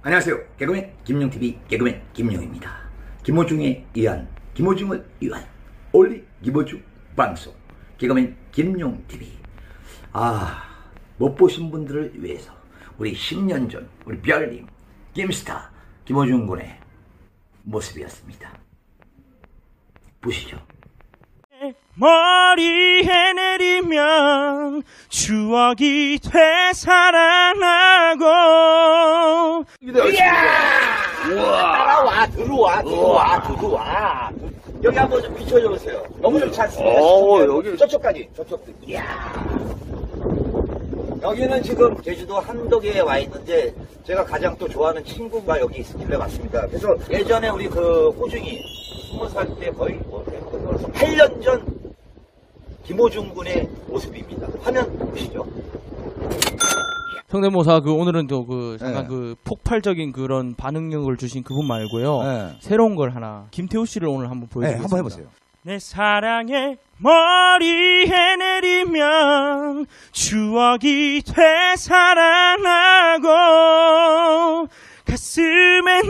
안녕하세요. 개그맨 김용TV 개그맨 김용입니다. 김호중에 의한 김호중을 위한 올리 김호중 방송 개그맨 김용TV 아, 못 보신 분들을 위해서 우리 10년 전 우리 별님 김스타 김호중 군의 모습이었습니다. 보시죠. 머리에 내리면 추억이 되살아나고 따라와 들어와 들어와 들어와. 여기 한번 좀 비춰줘 보세요. 너무 좋지 않습니까? 어, 시청자? 여기- 저쪽까지 저쪽 이야. 여기는 지금 제주도 한덕에 와 있는데 제가 가장 또 좋아하는 친구가 여기 있길래 왔습니다. 그래서 예전에 우리 그 호중이 스무 살 때 거의 뭐 8년 전 김호중 군의 모습입니다. 화면 보시죠 성대모사 그 오늘은 또 그 잠깐 네. 그 폭발적인 그런 반응력을 주신 그분 말고요. 네. 새로운 걸 하나. 김태우 씨를 오늘 한번 보여드리겠습니다. 네, 한번 해보세요. 내 사랑의 머리에 내리면 추억이 되살아나고 가슴에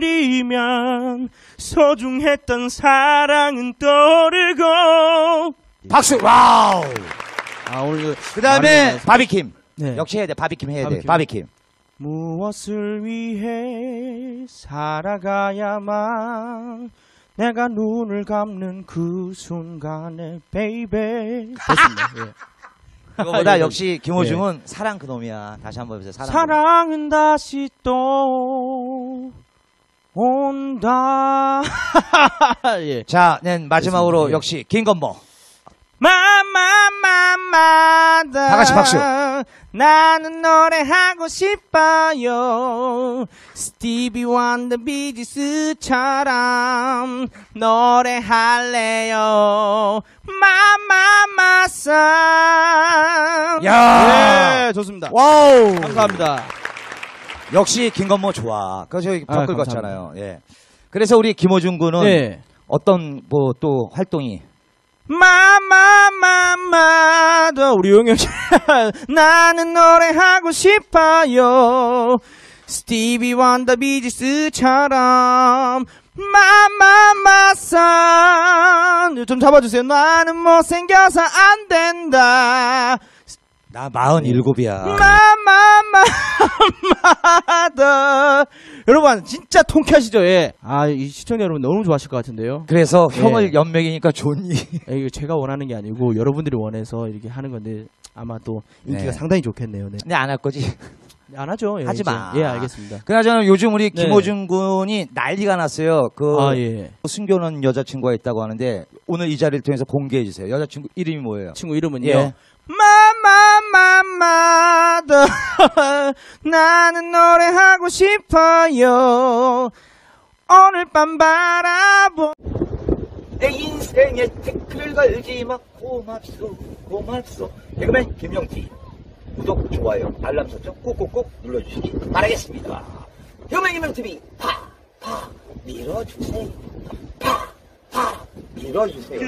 내리면 소중했던 사랑은 떠오르고. 박수! 와우! 아 오늘 그 다음에 바비킴 네. 역시 해야 돼 바비킴 해야 돼 바비킴. 바비킴 무엇을 위해 살아가야만 내가 눈을 감는 그 순간에 baby 됐습니다. 예. 그거보다 예, 역시 김호중은 사랑 그놈이야 다시 한번 해보세요 사랑, 사랑은 다시 또 온다. 예. 자, 네, 마지막으로 됐습니다. 예. 역시 김건모 마마마마다 다 같이 박수. 나는 노래하고 싶어요. 스티비 원더 비지스처럼 노래할래요. 마마마사. 야. 예 좋습니다. wow! 감사합니다. 역시 김건모 좋아. 그거 저기 아, 벽 긁었잖아요. 예. 그래서 우리 김호중 군은 네. 어떤 뭐 또 활동이? 마 마마마도 우리 용영 씨. 나는 노래하고 싶어요. 스티비 원더 비지스처럼. 마마마사 좀 잡아주세요. 나는 못생겨서 안 된다. 나 마흔 일곱이야. 마 마마마다 여러분 진짜 통쾌하시죠 예. 아 이 시청자 여러분 너무 좋아하실 것 같은데요 그래서 예. 형을 연맥이니까 좋니 아, 이거 제가 원하는 게 아니고 여러분들이 원해서 이렇게 하는 건데 아마 또 인기가 네. 상당히 좋겠네요. 네. 근데 안 할 거지 안 하죠. 예, 하지 이제. 마. 예, 알겠습니다. 그나저나 요즘 우리 네. 김호중 군이 난리가 났어요 그 아 예. 숨겨놓은 여자친구가 있다고 하는데 오늘 이 자리를 통해서 공개해 주세요. 여자친구 이름이 뭐예요? 친구 이름은요. 예. 마 마마마다 나는 노래하고 싶어요. 오늘 밤 바라보 내 인생에 태클 걸지 마 고맙소 고맙소 개그맨 김용티 구독 좋아요 알람 설정 꾹꾹꾹 눌러주시기 바라겠습니다. 개그맨 김용TV 팍팍 밀어주세요. 팍팍 밀어주세요.